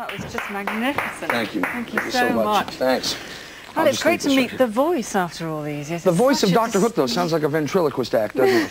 That was just magnificent. Thank you. Thank you Thank so, much. Thanks. Well, I'll it's great to meet the voice after all these years. The It's voice of Dr. Hook, though, sounds like a ventriloquist act, doesn't it?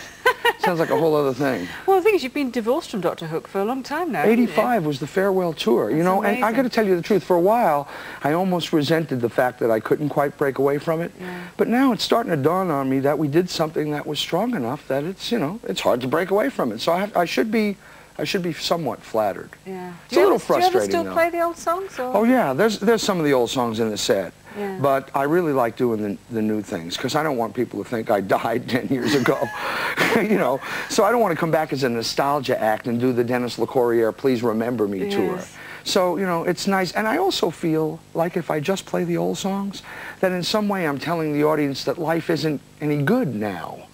sounds like a whole other thing. Well, the thing is, you've been divorced from Dr. Hook for a long time now. 85 was the farewell tour, you That's know, and I amazing. got to tell you the truth, for a while, I almost resented the fact that I couldn't quite break away from it. Yeah. But now it's starting to dawn on me that we did something that was strong enough that it's, you know, it's hard to break away from it. So I, have, I should be, I should be somewhat flattered. Yeah. It's do a little ever, Do you ever still though. play the old songs? Or? Oh yeah, there's there's some of the old songs in the set, Yeah. but I really like doing the, the new things because I don't want people to think I died 10 years ago, you know. So I don't want to come back as a nostalgia act and do the Dennis Locorriere Please Remember Me tour. Yes. So you know it's nice, and I also feel like if I just play the old songs, that in some way I'm telling the audience that life isn't any good now.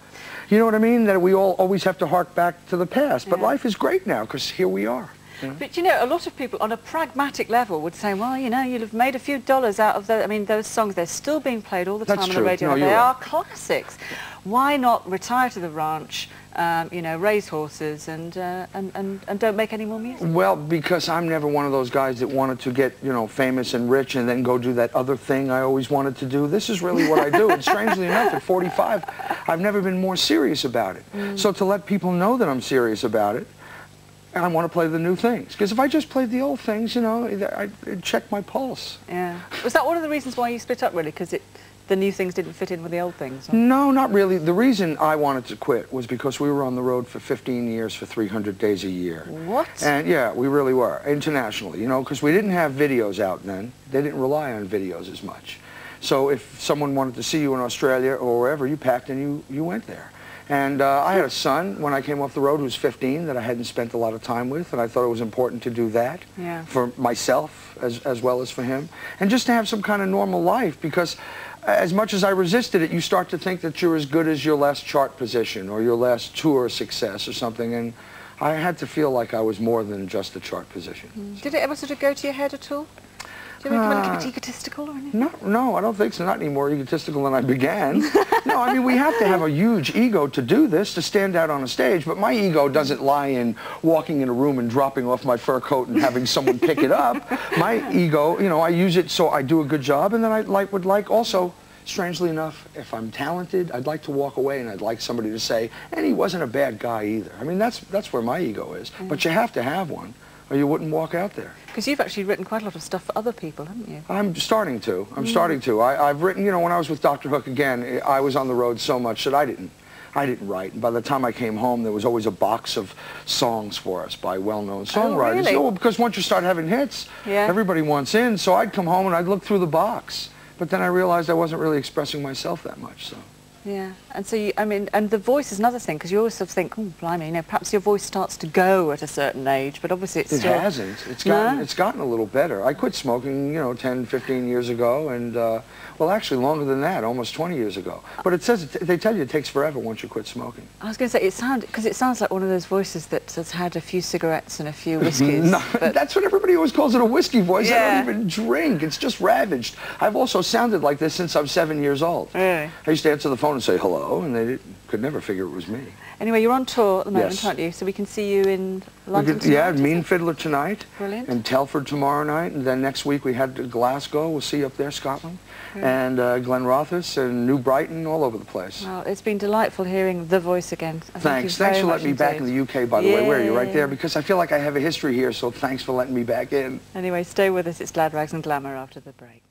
You know what I mean? That we all always have to hark back to the past, but Yeah. life is great now because here we are. know? But you know, a lot of people on a pragmatic level would say, well, you know, you'll have made a few dollars out of those. I mean, those songs, they're still being played all the That's time on true. the radio. No, they you're are right. classics. Why not retire to the ranch, um, you know, raise horses and, uh, and, and, and don't make any more music? Well, because I'm never one of those guys that wanted to get, you know, famous and rich and then go do that other thing I always wanted to do. This is really what I do. And strangely enough, at 45, I've never been more serious about it. Mm. So to let people know that I'm serious about it, I want to play the new things. Because if I just played the old things, you know, I, I'd check my pulse. Yeah. Was that one of the reasons why you split up, really? Because the new things didn't fit in with the old things? or- No, not really. The reason I wanted to quit was because we were on the road for 15 years for 300 days a year. What? And yeah, we really were, internationally, you know, because we didn't have videos out then. They didn't rely on videos as much. So if someone wanted to see you in Australia or wherever, you packed and you, you went there. And uh, I had a son when I came off the road who was 15 that I hadn't spent a lot of time with, and I thought it was important to do that Yeah. for myself as, as well as for him. And just to have some kind of normal life because as much as I resisted it, you start to think that you're as good as your last chart position or your last tour success or something. And I had to feel like I was more than just a chart position. Mm. Did it ever sort of go to your head at all? Did you ever become a little Uh, bit egotistical or anything? No, no, I don't think so. Not any more egotistical than I began. no, I mean, we have to have a huge ego to do this, to stand out on a stage. But my ego doesn't lie in walking in a room and dropping off my fur coat and having someone pick it up. My ego, you know, I use it so I do a good job. And then I like, would like also, strangely enough, if I'm talented, I'd like to walk away and I'd like somebody to say, and he wasn't a bad guy either. I mean, that's, that's where my ego is. But you have to have one or you wouldn't walk out there. Because you've actually written quite a lot of stuff for other people, haven't you? I'm starting to. I'm mm. starting to. I, I've written, you know, when I was with Dr. Hook again, I was on the road so much that I didn't, I didn't write. And by the time I came home, there was always a box of songs for us by well-known oh, songwriters. Oh, really? Oh, because once you start having hits, Yeah. everybody wants in. So I'd come home and I'd look through the box. But then I realized I wasn't really expressing myself that much. So Yeah, and so you, I mean, and the voice is another thing because you always sort of think, oh, blimey, you know, perhaps your voice starts to go at a certain age, but obviously it's it still. hasn't. It's gotten, No? it's gotten a little better. I quit smoking, you know, 10, 15 years ago, and uh, well, actually longer than that, almost 20 years ago. But it says it, they tell you it takes forever once you quit smoking. I was going to say it sound because it sounds like one of those voices that has had a few cigarettes and a few whiskeys. No, but- that's what everybody always calls it a whiskey voice. I don't even drink. It's just ravaged. I've also sounded like this since I'm seven years old. Really? I used to answer the phone and say hello, and they could never figure it was me. Anyway, you're on tour at the moment, Yes. aren't you? So we can see you in London could- yeah, Mean? Fiddler tonight. Brilliant. And Telford tomorrow night, and then next week we had to Glasgow. We'll see you up there, Scotland, and uh, Glenrothes and New Brighton, all over the place. Well, it's been delightful hearing the voice again. Thank you Thanks. Thanks for letting me back in the UK, by the way. Where are you? Right there? Because I feel like I have a history here, so thanks for letting me back in. Anyway, stay with us. It's Glad Rags and Glamour after the break.